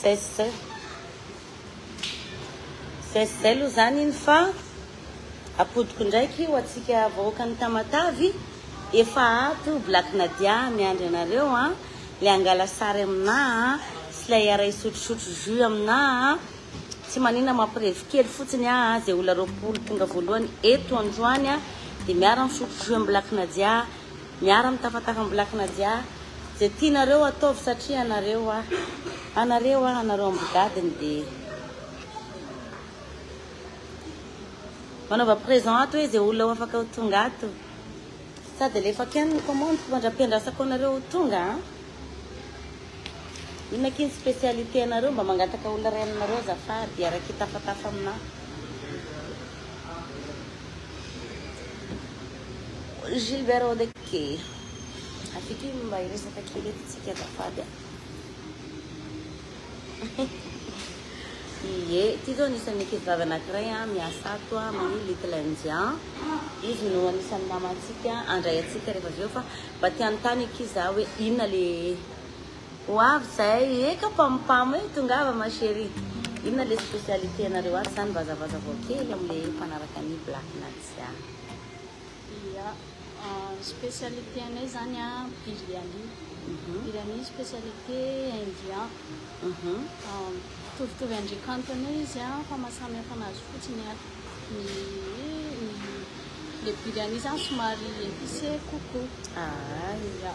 Zay zay aloha zany iny fa apodiko ndraiky ho atsika vahoakan'ny Tamatavy efa ato Black Nadia miandry anareo a le angala sary aminà sy lay ara isotrosotro jus aminà tsy manina mampirevy kely fotsiny a zay olona roapolo tonga voalohany eto androany a de miara misotro jus am Black Nadia Miara mitafataka ambilaky Nadia Ze tianareo ataovy satria anareo ah Anareo ah anareo ambigadiny de Manaova présent ato hoe ze olona ho afaka ho tonga ato Sady alefako ihany ny commande fa mandra-piandrasako anareo ho tonga an Inona akia ny spécialité anareo mba mangataka olona ray aminareo azafady hiaraka hitafatafa aminah. Gilbert Odeke, avike mba hiresaka kely eto tsika azafady a. Ie, ity zao anisan'ny ankizy vavy anankiray a, miasa ato a, amin'ny Little India. Izy no anisan'ny namantsika handray antsika rehefa avy eo fa mba te hanontany ankizy za hoe inona le ho avy zay. Eka pampam e, tongava ma cherie. Inona le spécialité nareo ato zany mba azavazavao kely amle mpanaraka ny Black Naty. Malagasy an! Ia, spécialité anay zany an biryani, biryani spécialité indien, mitovitovy an-dry kanto anay izy an, fa maha samy hafa anazy fotsiny an, le biryani zany somary épicé kokoa, ia.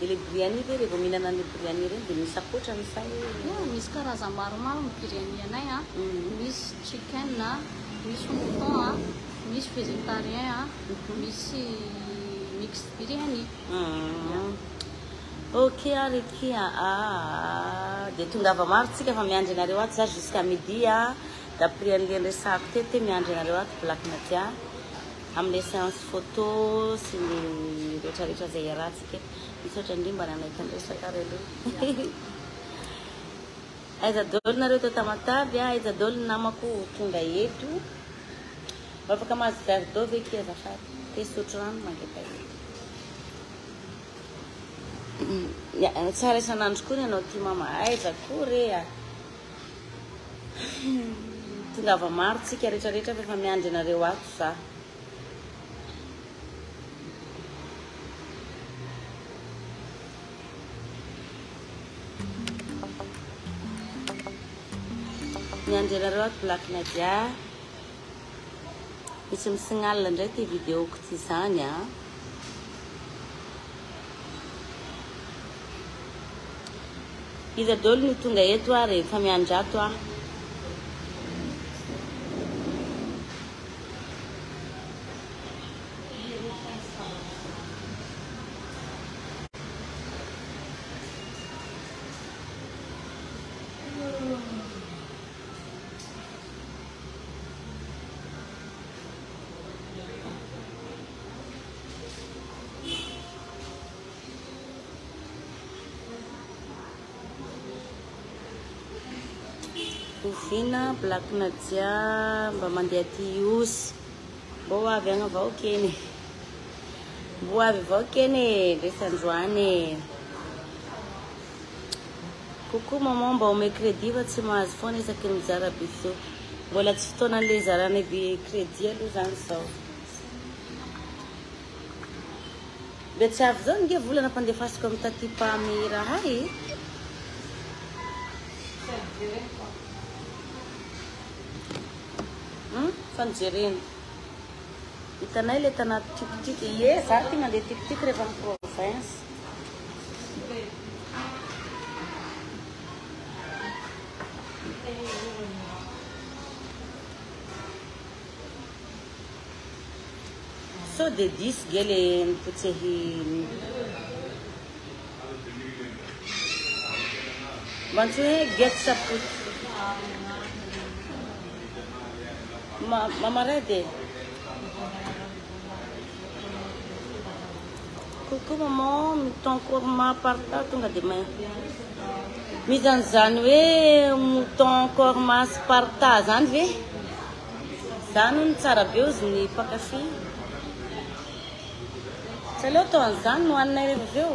Dia ilay biryani ve, reheva mihinana an'ireny biryani ireny dia misy ankoatrany sa hoe. Misy karazany maromaro ny biryani anay a, misy chicken a, misy mouton a, misy végétarien a, misy mixed biryani. Ok ary ity a, aah, dia tongava maro tsika fa miandry anareo ato za jusqu'à midi a, d'après an'le niresahako teo teo miandry anareo ato Black Nadia. amin'ilay séance photo sy ny rehetrarehetra izay iarahantsika eto. Misaotra indrindra mba nanaiky niresaka ry aloha. Aiza daholo nareo tao Tamatave a, aiza daholo ny namako ho tonga eto. Mba afaka mahazo verre d'eau ve akia azafady? Te hisotro rano mangeta eto. Tsara isan'andro koa ny anao ty mama, aiza koa re a. Tongava maro tsika rehetra rehetra fa efa miandry anareo ato za. Miandry anareo ato Black Nadia. Misy misignal ndray ty video ko ty zany a. Iza dolo no tonga eto ary efa miandry ato aho. Oviana Black Nadia mba mandeha aty Ihosy mba ho avy agny avao kene mba ho avy avao kene resy androany e Coucou maman mba omeo crédit fa tsy mahazo foana isaky ny mizara bisous. Mbola tsy fotoanan'ilay hizarana crédit aloha zany zao. Dia tsy avy zao nge vola nampandefasako amin'ny taty mpame rahay. Hmm? Fa nijerena. Hitanay le tanaty tuk-tuk. Ye, za ty mandeha tuk-tuk rehefa amin'ny province. Sao dia diso ge le mipotsehy Mba tsy hoe get support Ma Mama Red e Coucou maman, mi ton korma parta tonga de main. Misy an'izany hoe mouton korma sy parta zany ve? Zany hono tsara be ozy ny mpankafy. Tsy aleo atao an'izany no haninay rehefa avy eo.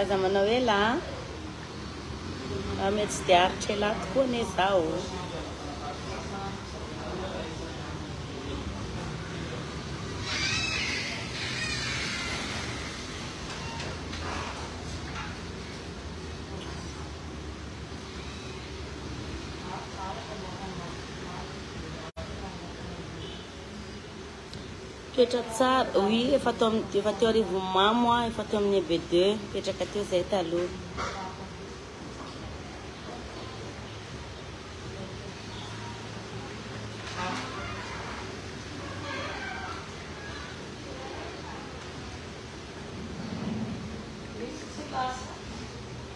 Aza manao ela a! Raha mety tsy dia haharitra ela tokoa anie izaho. Toetra tsara, oui, efa teo amin'ny efa teo arivon'ny mamo aho, efa teo amin'ny EB2, petraka teo zay taloha.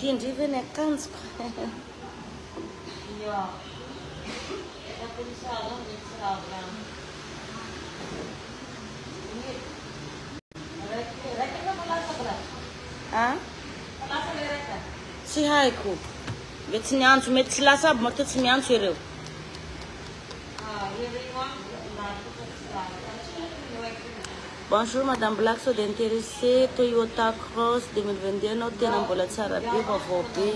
Tian-dry ve ny akanjoko? An? Tsy haiko. Ve tsy niantso, mety tsy lasa aby matoa tsy miantso ireo. Bonjour madame Black sao de interesse Toyota cross 2022 anao tena mbola tsara be vaovao be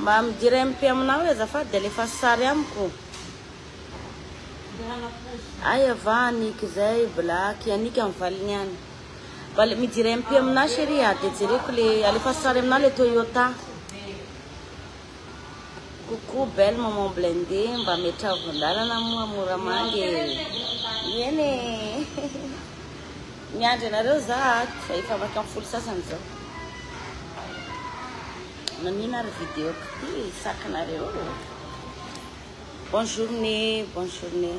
Mba midira MP aminao e azafady de alefaso sary amiko Aya va Annick zay Black Annick am valiny any Mba le midira MP aminah chérie a de jereko le alefaso sary aminah le Toyota. Coucou belle maman blindé mba miatravo andalana moa moramanga e eny e miandry anareo za ato fa efa afaka ny folo sasany zao mamina ary vidéo ty sakinareo bonne journée bonne journée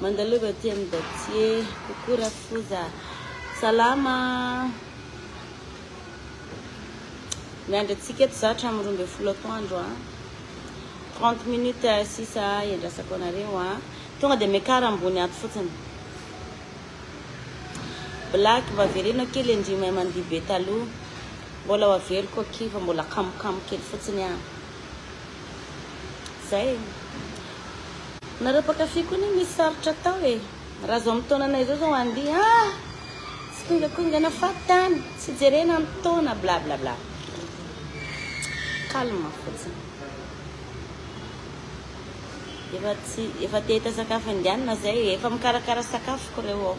Mandalova aty amin'ny Datie. Coucou Rafoza. Salama. Miandry antsika eto za hatramin'ny roa ambin'ny folo atoandro a. 30 minutes sisa iandrasako anareo a. Tonga dia mekara ambony ato fotsiny. Black, mba avereno akia le ndry mahay mandihy be taloha, mbola ho averiko akia fa mbola kamokamo kely fotsiny aho. Zay e. Nareo mpakafy koa anie misy sarotra atao e. Raha zao amin'ny taonanay zao zao andihy ah! Tsy kongakongana faty tany, tsy jerena ny taona bla bla bla. Calme fotsiny. Efa tsy, efa te hita sakafo indiana zay e, efa mikarakara sakafo ko reo ao.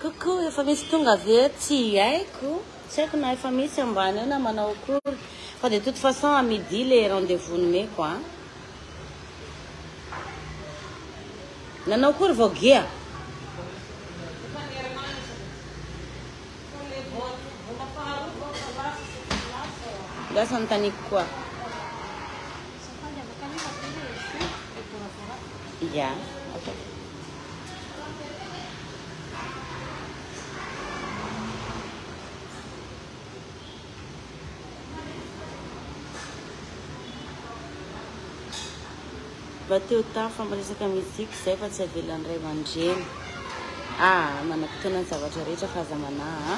Coucou, efa misy tonga ve eo? Tsy haiko, tsy haiko na efa misy ambany eo na manao akory. Fa de toute façon à midi le rendez-vous nomeko a. Nanao akory vao gia? Lasa anontaniako koa. Ya. Mba te ho tafa miresaka mizika izay fa tsy avelan'ny ray aman-dreny. Ah, manam-potoana ny zavatra rehetra fa aza manaha.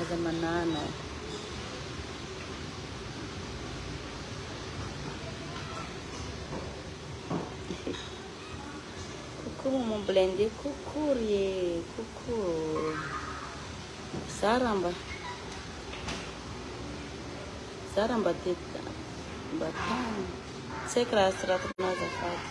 Aza manaha anao. Coucou maman blindé coucou ry e coucou za raha mba za raha mba te mba tany tsy haiko raha soratana azafady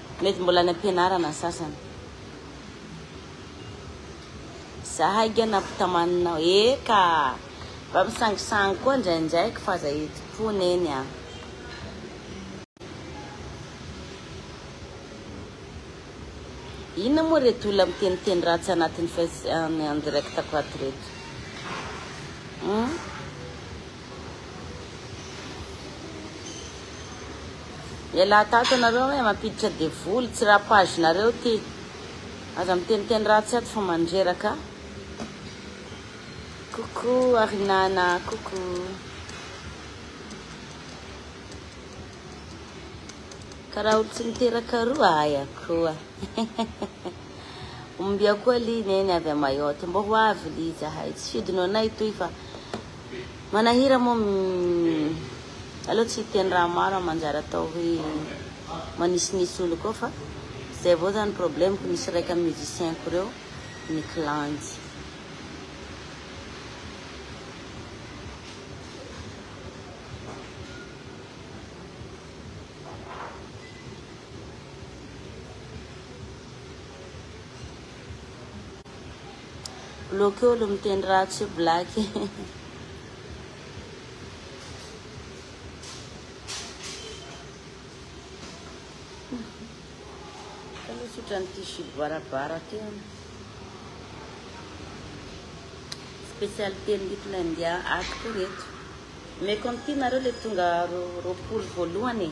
Mety mbola any ampianarana ny sasany. Zahay nge nampitamanina eka mba misangisangy koa ndraindraiky fa aza hetipho neny a. Inona moa reto olona miteniteny ratsy anatin'ny face en direct ko ato reto. Hum. Ialahy tato anareo hoe mampiditra devoly, tsy raha page nareo ty. Aza miteniteny ratsy ato fa mandreraka. Coucou Arinana, coucou. Karaha olo tsy miteraka roa aia koa. Ombia koa li neny avy a Mayotte, mbô ho avy li izahay. Tsy fidino anay toy fa. Manahira moa umm. Aleo tsy hiteny raha maro a manjary atao hoe manisinisy olo koa fa zay avao zany problème ko nisy raika am musicien ko reo nikilanjy. Bloqué olo miteny ratsy io black e. ohatran'ny tissu barabara ty an. Spécialité ny little india ato koa reto. Meko amin'ity nareo le tonga roapolo voalohany e.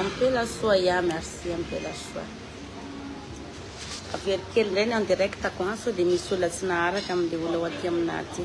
Ampela soa ya merci ampela soa. Averikely indray ny en direct ko an sao dia misy olona tsy naharaka amin'ilay olona ao aty aminà aty.